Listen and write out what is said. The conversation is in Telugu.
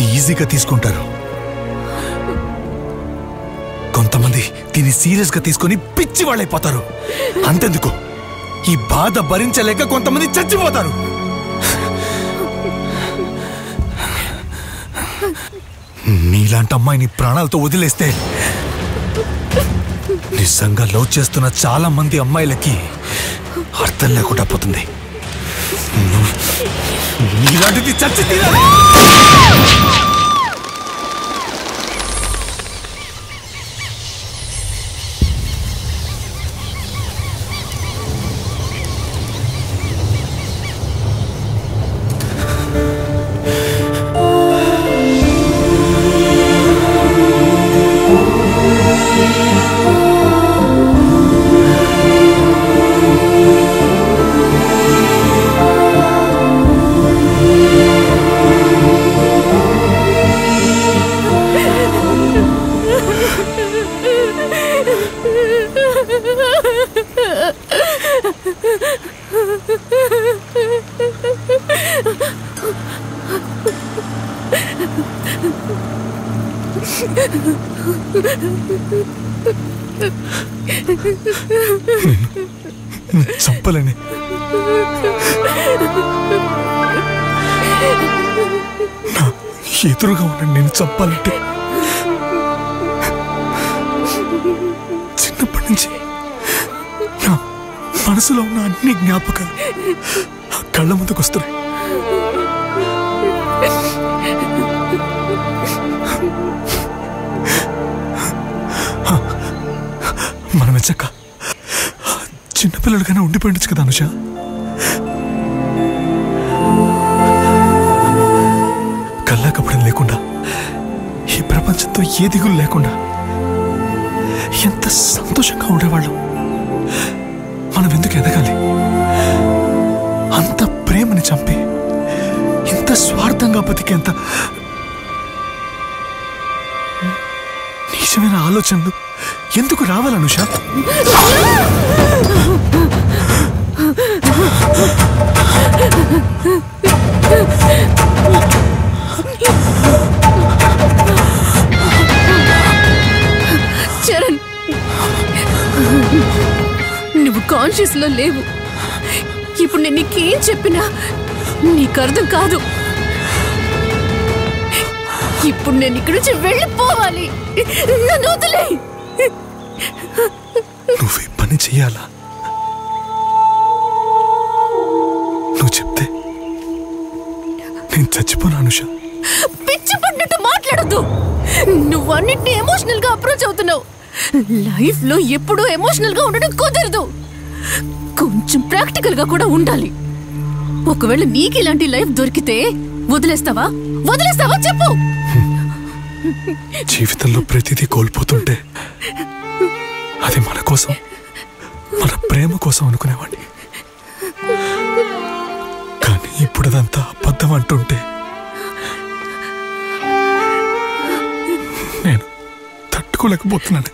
ఈజీగా తీసుకుంటారు. కొంతమంది దీన్ని సీరియస్గా తీసుకొని పిచ్చి వాళ్ళైపోతారు. అంతెందుకు. ఈ బాధ భరించలేక కొంతమంది చచ్చిపోతారు. నీలాంటి అమ్మాయిని ప్రాణాలతో వదిలేస్తే నిజంగా లవ్ చేస్తున్న చాలా మంది అమ్మాయిలకి అర్థం లేకుండా పోతుంది. నీలాంటిది చచ్చి తీరాలి. చంపలేని. నా ఎదురుగా ఉన్న నేను చంపాలంటే చిన్నప్పటి నుంచి నా మనసులో ఉన్న అన్ని జ్ఞాపకాలు ఆ కళ్ళ ముందుకు వస్తున్నాయి మనం వచ్చాక చిన్నపిల్లడిగానే ఉండిపోయిండొచ్చు కదా అనుష? కల్లాకపడం లేకుండా ఈ ప్రపంచంతో ఏ దిగులు లేకుండా ఎంత సంతోషంగా ఉండేవాళ్ళం. మనం ఎందుకు ఎదగాలి? అంత ప్రేమని చంపి ఇంత స్వార్థంగా బతికేంత నీచమైన ఆలోచనలు ఎందుకు రావాలి చరణ్ నువ్వు కాన్షియస్లో లేవు. ఇప్పుడు నేను నీకేం చెప్పినా నీకు అర్థం కాదు. ఇప్పుడు నేను ఇక్కడి నుంచి వెళ్ళిపోవాలి. నన్ను వదిలే. నువ్వు పని చెయ్యాలా? నువ్వు చెప్తే నేను చచ్చిపోను అనుష. పిచ్చి పడినట్టు మాట్లాడద్దు. నువ్వు అన్నిటిని ఎమోషనల్గా అప్రోచ్ అవుతున్నావు. లైఫ్లో ఎప్పుడూ ఎమోషనల్గా ఉండడం కుదరదు. కొంచెం ప్రాక్టికల్గా కూడా ఉండాలి. ఒకవేళ నీకు ఇలాంటి లైఫ్ దొరికితే వదిలేస్తావా? వదిలేస్తావా? చెప్పు! జీవితంలో ప్రతిదీ కోల్పోతుంటే అది మన కోసం మన ప్రేమ కోసం అనుకునేవాడిని. కానీ ఇప్పుడు అదంతా అబద్ధం అంటుంటే నేను తట్టుకోలేకపోతున్నాను.